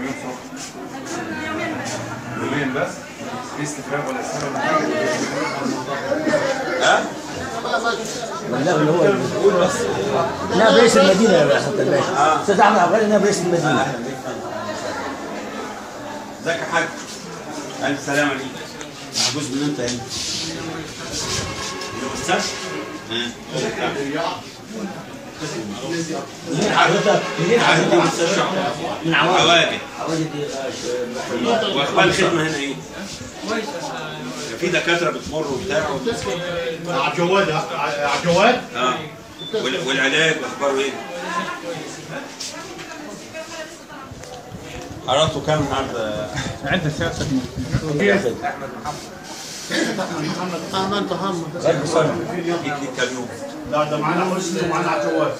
كام يوم سخن يومين بس في استفهام ولا اسئله ولا حاجة ها؟ لا هو قول بس لا بريس المدينة يا باشا انت أستاذ احمد عبد انها بريس المدينة ازيك يا حاج الف سلامه ليك محجوز من انت يا هنا أستاذ؟ ها؟ منين حضرتك؟ عندي حضرتك؟ من عوادي واخبار الخدمه هنا إيه؟ في دكاتره بتمر وبتاع على الجواد آه وال- والعلاج اخباره إيه؟ حرارته كام النهارده؟ عند سيادتك احمد محمد كام يوم؟ لا ده معانا مسلم ومعانا على الجواد